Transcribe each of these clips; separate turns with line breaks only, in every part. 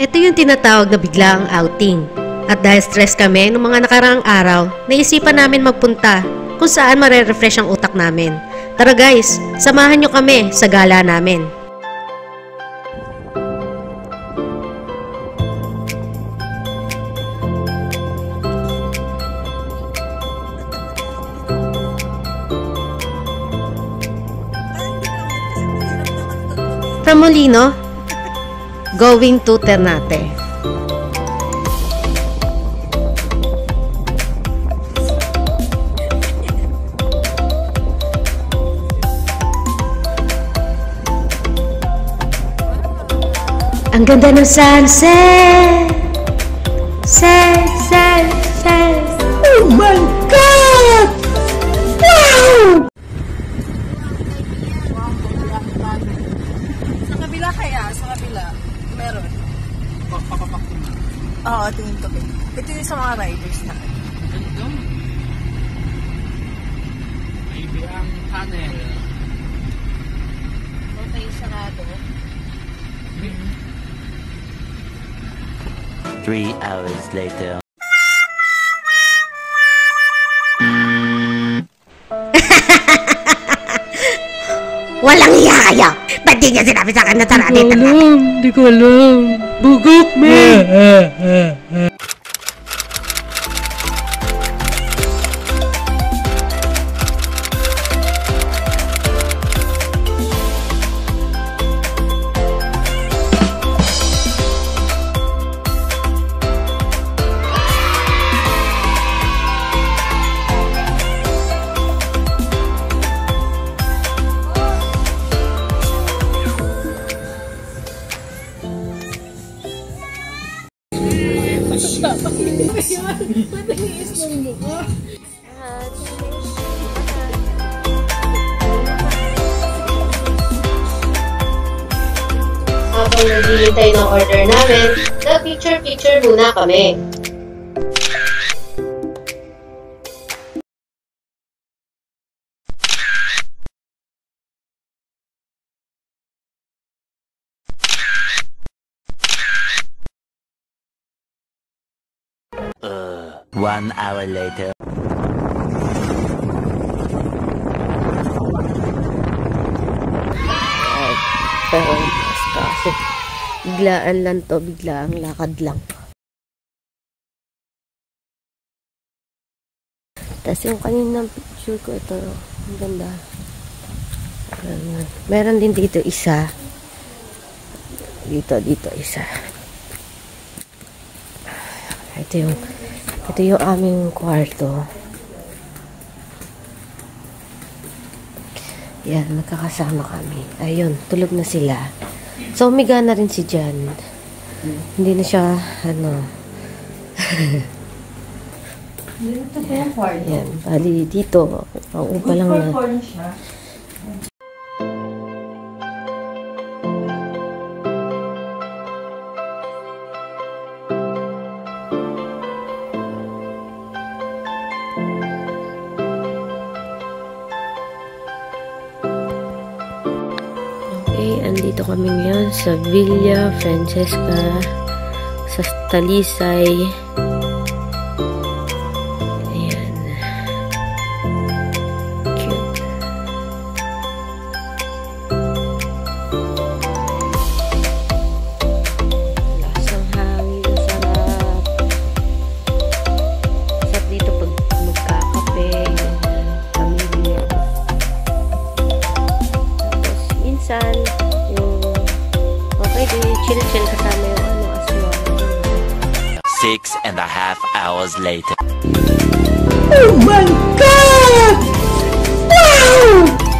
Ito yung tinatawag na biglaang outing. At dahil stress kami noong mga nakaraang araw, naisipan namin magpunta kung saan marerefresh ang utak namin. Tara guys, samahan nyo kami sa gala namin. From Molino, going to Ternate. Ang ganda ng sunset! Set, set! Oh my
sa mga riders na.
Maybe ang tunnel.
Okay, sarado.
Three hours later.
Walang iya kayo! Ba't di niya sinabi sa akin na tara dito na?
Di ko alam. Bugok, man!
Habang naghihintay ng order namin, nag-picture-picture muna kami.
Uh, one hour later.
Pero, kasi biglaan lang to, biglaang lakad lang. Tapos yung kaninang picture ko, ito, ang ganda. Meron din dito isa. Dito, dito isa. Ito yung, ito yung aming kwarto. Yan, magkakasama kami. Ayun, tulog na sila. So, umiga na rin si Jan. Hindi na siya, ano.
Ito po yung kwarto.
Yan, bali dito. Ang upa lang na. Okay, andito kami ngayon sa Villa Francesca sa Talisay.
A half hours later.
Oh my God! Wow!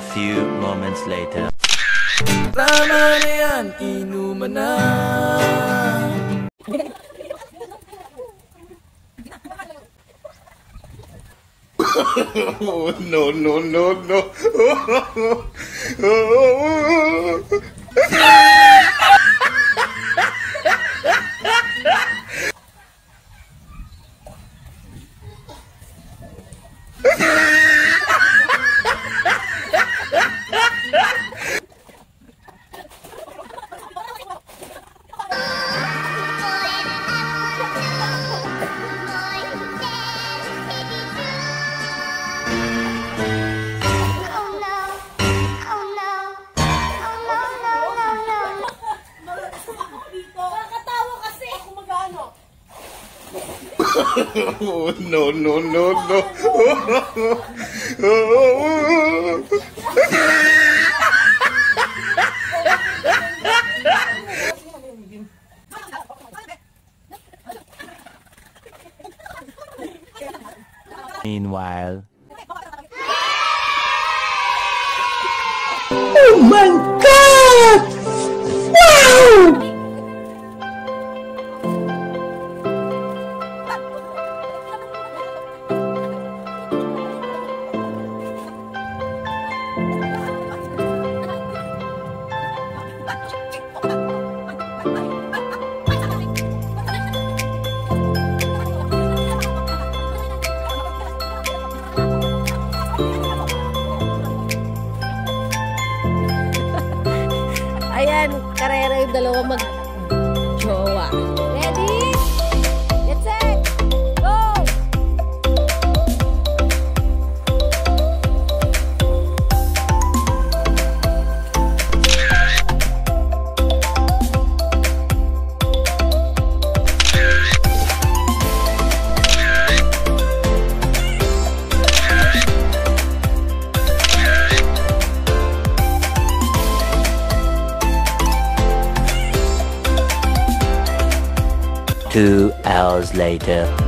Few moments later.
Tama na yan, inuman na
Oh, no, no, no, no. Oh, oh, oh, no, no, no, no.
Meanwhile,
Oh my god! Wow!
Ayan, karera yung dalawa mag-jowa.
Two hours later.